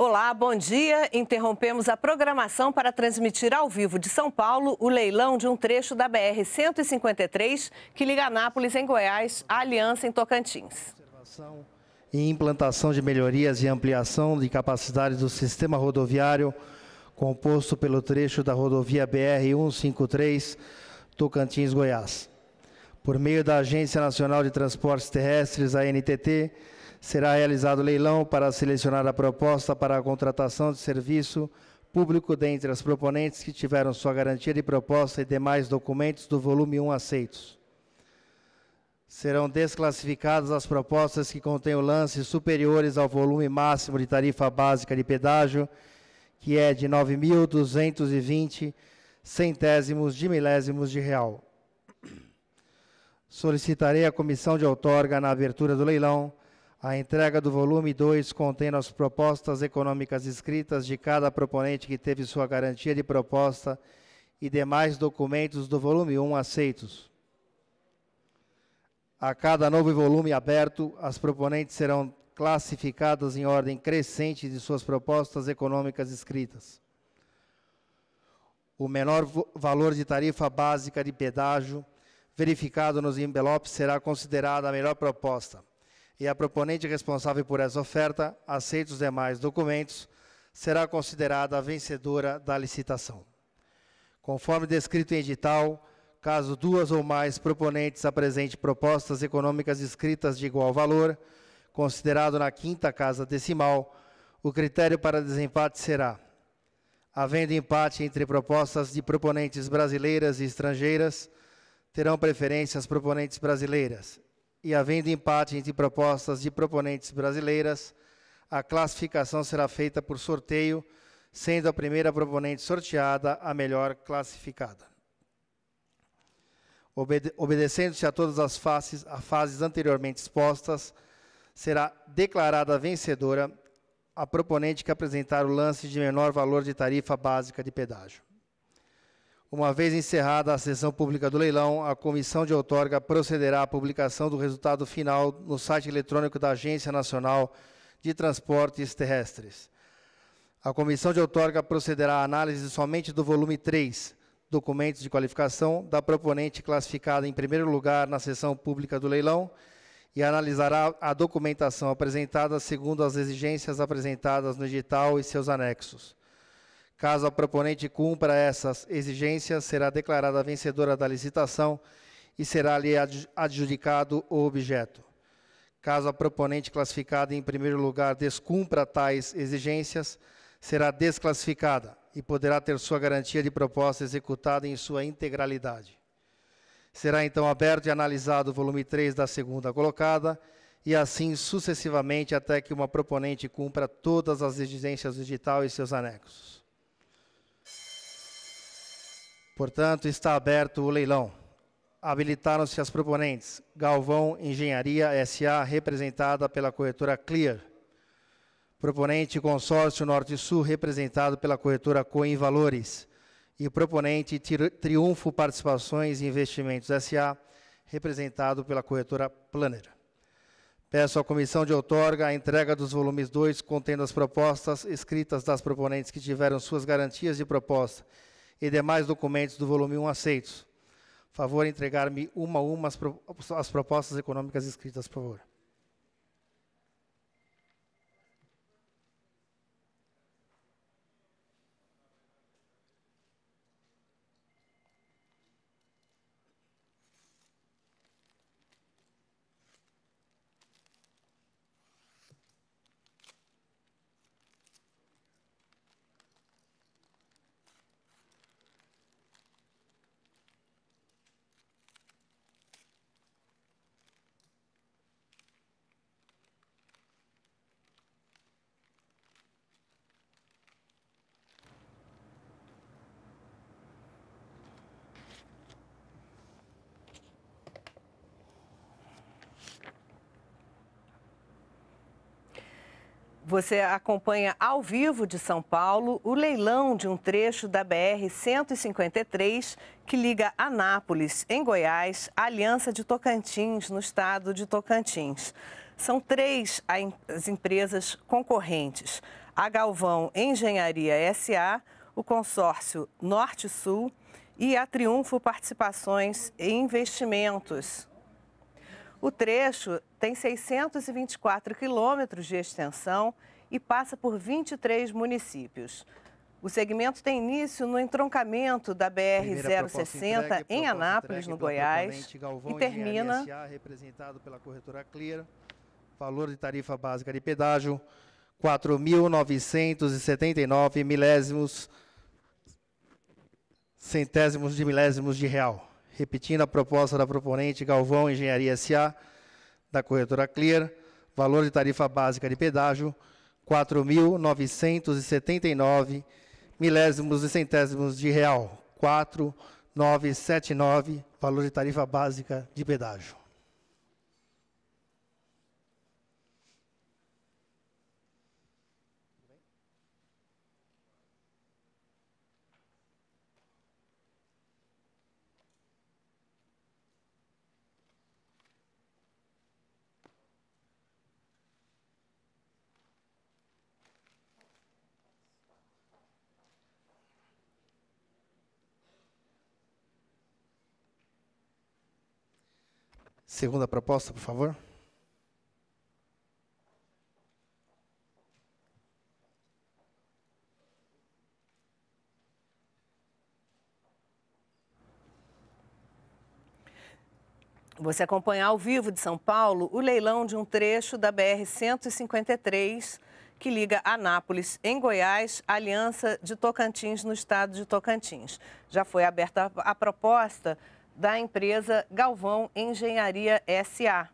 Olá, bom dia. Interrompemos a programação para transmitir ao vivo de São Paulo o leilão de um trecho da BR-153 que liga Anápolis, em Goiás, à Aliança em Tocantins. E implantação de melhorias e ampliação de capacidades do sistema rodoviário composto pelo trecho da rodovia BR-153 Tocantins-Goiás. Por meio da Agência Nacional de Transportes Terrestres, a NTT, será realizado leilão para selecionar a proposta para a contratação de serviço público dentre as proponentes que tiveram sua garantia de proposta e demais documentos do volume 1 aceitos. Serão desclassificadas as propostas que contenham lances superiores ao volume máximo de tarifa básica de pedágio, que é de 9.220 centésimos de milésimos de real. Solicitarei à comissão de outorga, na abertura do leilão, a entrega do volume 2 contendo as propostas econômicas escritas de cada proponente que teve sua garantia de proposta e demais documentos do volume 1 aceitos. A cada novo volume aberto, as proponentes serão classificadas em ordem crescente de suas propostas econômicas escritas. O menor valor de tarifa básica de pedágio verificado nos envelopes será considerada a melhor proposta e a proponente responsável por essa oferta, aceitos os demais documentos, será considerada a vencedora da licitação. Conforme descrito em edital, caso duas ou mais proponentes apresentem propostas econômicas escritas de igual valor, considerado na quinta casa decimal, o critério para desempate será: havendo empate entre propostas de proponentes brasileiras e estrangeiras, terão preferência as proponentes brasileiras e havendo empate entre propostas de proponentes brasileiras, a classificação será feita por sorteio, sendo a primeira proponente sorteada a melhor classificada. Obede Obedecendo-se a todas as as fases anteriormente expostas, será declarada vencedora a proponente que apresentar o lance de menor valor de tarifa básica de pedágio. Uma vez encerrada a sessão pública do leilão, a comissão de outorga procederá à publicação do resultado final no site eletrônico da Agência Nacional de Transportes Terrestres. A comissão de outorga procederá à análise somente do volume 3, documentos de qualificação, da proponente classificada em primeiro lugar na sessão pública do leilão e analisará a documentação apresentada segundo as exigências apresentadas no edital e seus anexos. Caso a proponente cumpra essas exigências, será declarada vencedora da licitação e será-lhe adjudicado o objeto. Caso a proponente classificada em primeiro lugar descumpra tais exigências, será desclassificada e poderá ter sua garantia de proposta executada em sua integralidade. Será então aberto e analisado o volume 3 da segunda colocada, e assim sucessivamente até que uma proponente cumpra todas as exigências do edital e seus anexos. Portanto, está aberto o leilão. Habilitaram-se as proponentes Galvão Engenharia SA, representada pela corretora Clear. Proponente Consórcio Norte-Sul, representado pela corretora Coin Valores. E proponente Triunfo Participações e Investimentos SA, representado pela corretora Planner. Peço à comissão de outorga a entrega dos volumes 2, contendo as propostas escritas das proponentes que tiveram suas garantias de proposta e demais documentos do volume 1 aceitos. Favor entregar-me uma a uma as, as propostas econômicas escritas, por favor. Você acompanha ao vivo de São Paulo o leilão de um trecho da BR-153 que liga Anápolis, em Goiás, à Aliança de Tocantins, no estado de Tocantins. São três as empresas concorrentes. a Galvão Engenharia SA, o consórcio Norte-Sul e a Triunfo Participações e Investimentos. O trecho tem 624 quilômetros de extensão e passa por 23 municípios. O segmento tem início no entroncamento da BR-060 em Anápolis, no Goiás, e termina... SA, representado pela corretora Clear, valor de tarifa básica de pedágio, 4.979 milésimos, centésimos de milésimos de real. Repetindo a proposta da proponente Galvão Engenharia SA, da corretora Clear, valor de tarifa básica de pedágio, 4.979 milésimos e centésimos de real. 4.979, valor de tarifa básica de pedágio. Segunda proposta, por favor. Você acompanha ao vivo de São Paulo o leilão de um trecho da BR-153 que liga Anápolis, em Goiás, à Aliança de Tocantins, no estado de Tocantins. Já foi aberta a proposta da empresa Galvão Engenharia SA.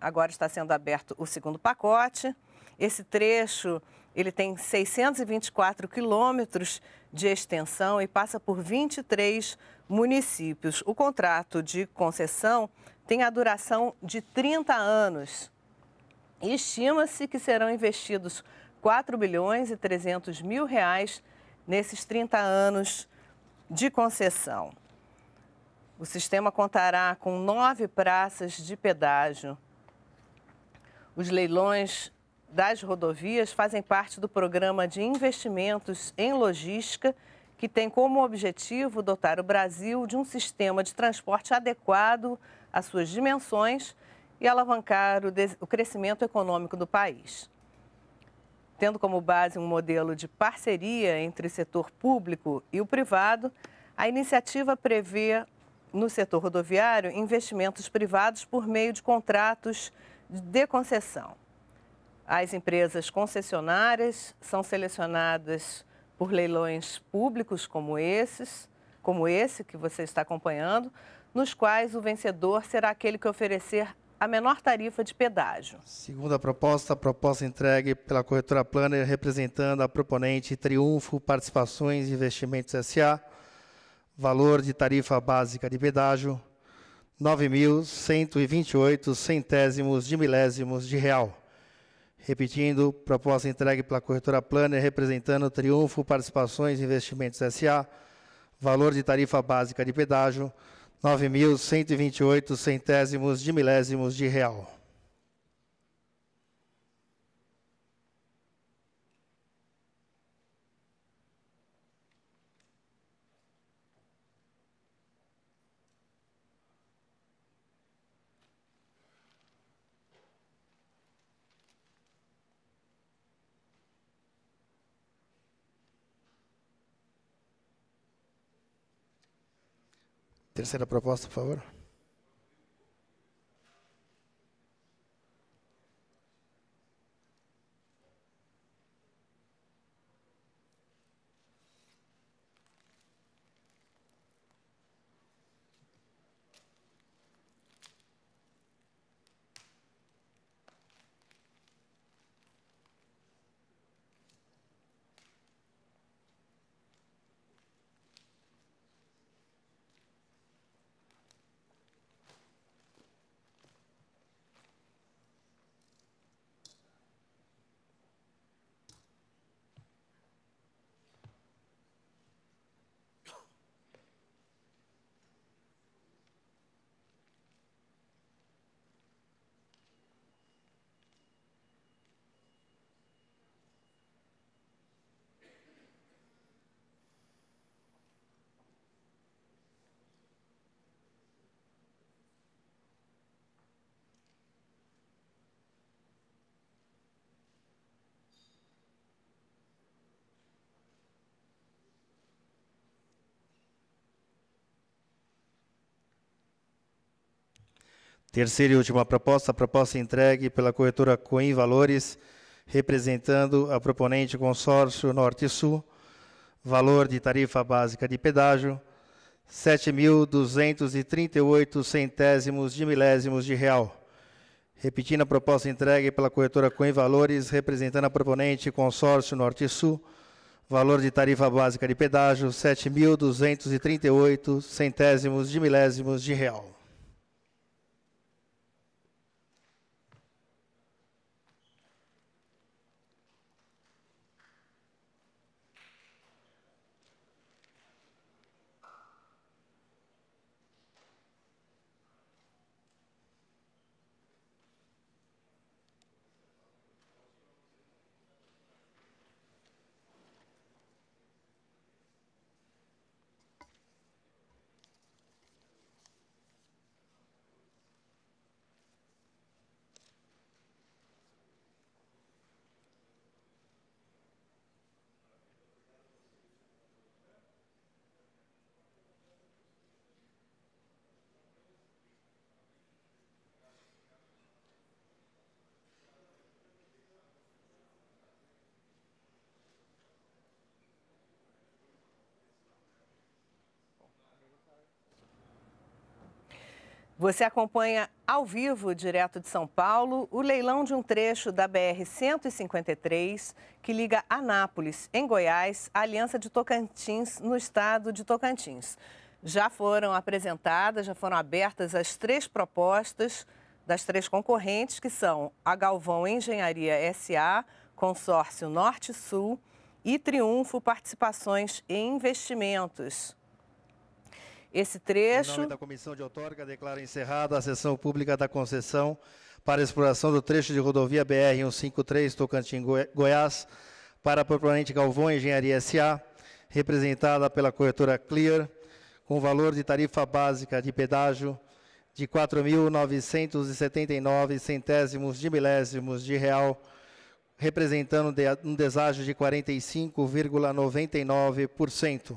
Agora está sendo aberto o segundo pacote. Esse trecho ele tem 624 quilômetros de extensão e passa por 23 municípios. O contrato de concessão tem a duração de 30 anos. Estima-se que serão investidos 4 bilhões e 300 mil reais nesses 30 anos de concessão. O sistema contará com nove praças de pedágio. Os leilões das rodovias fazem parte do programa de investimentos em logística, que tem como objetivo dotar o Brasil de um sistema de transporte adequado às suas dimensões e alavancar o, o crescimento econômico do país. Tendo como base um modelo de parceria entre o setor público e o privado, a iniciativa prevê no setor rodoviário investimentos privados por meio de contratos de concessão. As empresas concessionárias são selecionadas por leilões públicos como esses, como esse que você está acompanhando, nos quais o vencedor será aquele que oferecer a menor tarifa de pedágio. Segunda proposta, a proposta entregue pela corretora Planner, representando a proponente Triunfo Participações e Investimentos SA, valor de tarifa básica de pedágio, 9.128 centésimos de milésimos de real. Repetindo, proposta entregue pela corretora Planner, representando Triunfo Participações e Investimentos S.A., valor de tarifa básica de pedágio, 9.128 centésimos de milésimos de real. Terceira proposta, por favor. Terceira e última proposta, a proposta entregue pela corretora Coim Valores, representando a proponente consórcio Norte e Sul, valor de tarifa básica de pedágio, 7.238 centésimos de milésimos de real. Repetindo a proposta entregue pela corretora Coim Valores, representando a proponente consórcio Norte e Sul, valor de tarifa básica de pedágio, 7.238 centésimos de milésimos de real. Você acompanha ao vivo, direto de São Paulo, o leilão de um trecho da BR-153 que liga Anápolis, em Goiás, à Aliança de Tocantins, no estado de Tocantins. Já foram apresentadas, já foram abertas as três propostas das três concorrentes, que são a Galvão Engenharia SA, Consórcio Norte-Sul e Triunfo Participações e Investimentos. Esse trecho. Em nome da Comissão de Outorga, declaro encerrada a sessão pública da concessão para exploração do trecho de rodovia BR-153 Tocantins, Goiás, para a proponente Galvão Engenharia SA, representada pela corretora Clear, com valor de tarifa básica de pedágio de 4.979 centésimos de milésimos de real, representando um deságio de 45,99%.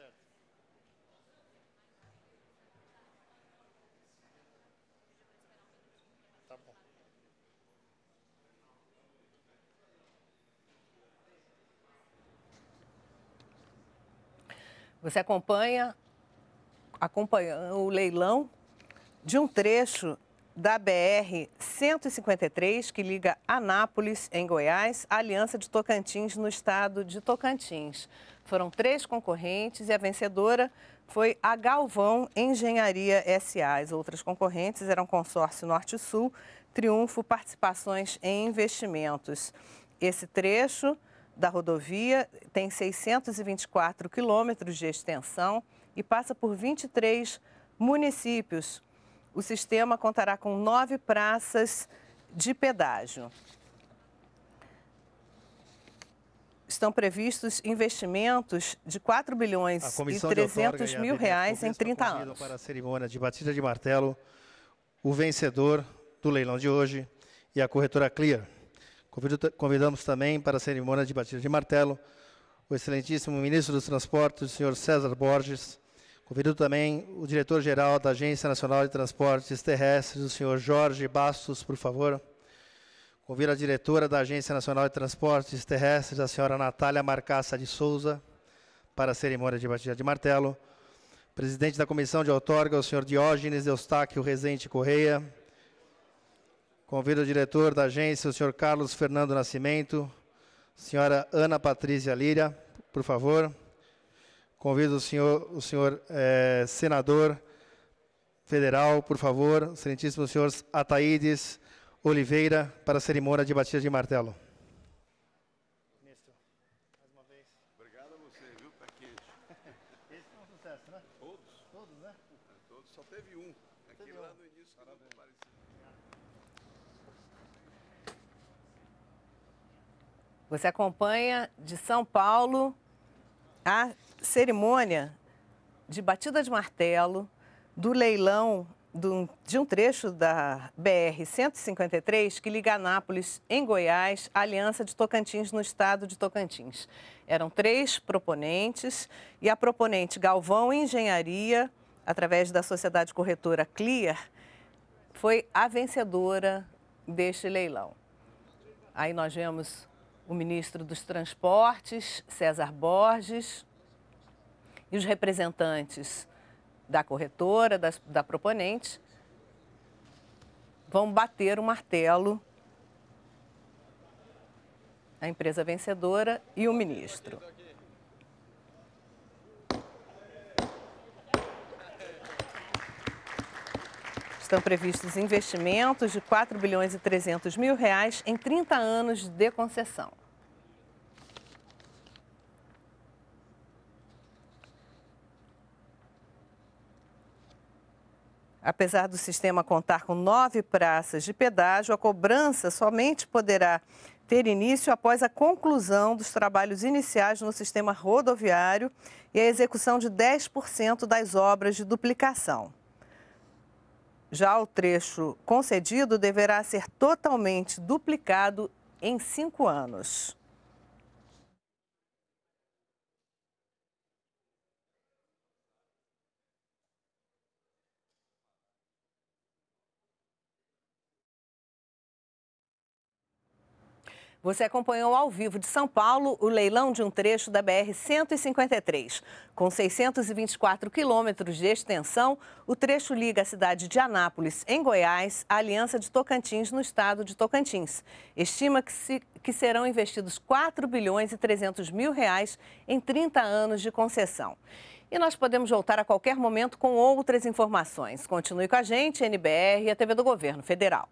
certo. Tá bom. Você acompanha acompanhando o leilão de um trecho da BR 153 que liga Anápolis, em Goiás, à Aliança de Tocantins, no estado de Tocantins. Foram três concorrentes e a vencedora foi a Galvão Engenharia SA. As outras concorrentes eram Consórcio Norte-Sul, Triunfo Participações em Investimentos. Esse trecho da rodovia tem 624 quilômetros de extensão e passa por 23 municípios. O sistema contará com nove praças de pedágio. Estão previstos investimentos de 4 bilhões e 300 mil reais em 30 anos. Para a cerimônia de batida de martelo, o vencedor do leilão de hoje e a corretora Clear. Convidamos também para a cerimônia de batida de martelo o excelentíssimo ministro dos Transportes, o senhor César Borges. Convido também o diretor-geral da Agência Nacional de Transportes Terrestres, o senhor Jorge Bastos, por favor. Convido a diretora da Agência Nacional de Transportes Terrestres, a senhora Natália Marcaça de Souza, para a cerimônia de batida de martelo. Presidente da Comissão de Outorga, o senhor Diógenes Eustáquio Rezende Correia. Convido o diretor da agência, o senhor Carlos Fernando Nascimento, Senhora Ana Patrícia Líria, por favor. Convido o senhor, o senhor é, senador Federal, por favor, excelentíssimos senhores Ataídes Oliveira, para a cerimônia de batida de martelo. Obrigado a você, viu? Tá quente. Esse é um sucesso, né? Todos? Todos, né? Todos. Só teve um. Aqui lá no início não apareceu. Você acompanha de São Paulo a cerimônia de batida de martelo do leilão de um trecho da BR-153 que liga Anápolis, em Goiás, à Aliança de Tocantins, no estado de Tocantins. Eram três proponentes e a proponente Galvão Engenharia, através da sociedade corretora Clear, foi a vencedora deste leilão. Aí nós vemos o ministro dos Transportes, César Borges, e os representantes da corretora, das- da proponente, vão bater o martelo. A empresa vencedora e o ministro. Estão previstos investimentos de 4 bilhões e 300 mil reais em 30 anos de concessão. Apesar do sistema contar com nove praças de pedágio, a cobrança somente poderá ter início após a conclusão dos trabalhos iniciais no sistema rodoviário e a execução de 10% das obras de duplicação. Já o trecho concedido deverá ser totalmente duplicado em cinco anos. Você acompanhou ao vivo de São Paulo o leilão de um trecho da BR-153. Com 624 quilômetros de extensão, o trecho liga a cidade de Anápolis, em Goiás, à Aliança de Tocantins, no estado de Tocantins. Estima que, se- que serão investidos 4 bilhões e 300 mil reais em 30 anos de concessão. E nós podemos voltar a qualquer momento com outras informações. Continue com a gente, NBR e a TV do Governo Federal.